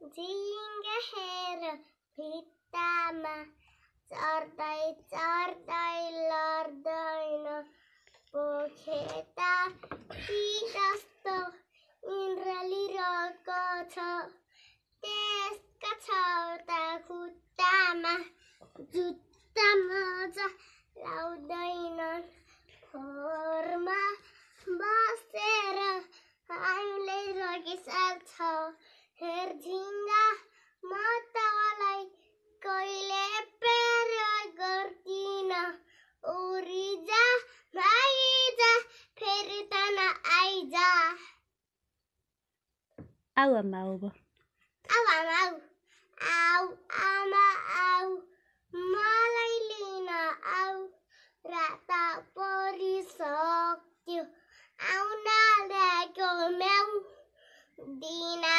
झिङ्गे हेर भित्तामा चढ्दै चढ्दै लड्दैन पोखेता ती जस्तो इन्द्रलिरहेको छ त्यसका छौता खुट्टामा जुत्ता मजा लाउँदैनन् फोहोरमा बसेर हामीले रोकिसक्छ ao amá-lo. Ao amá-lo. Ao ama ao lina. ao rata porisóquio ao nada que o meu dina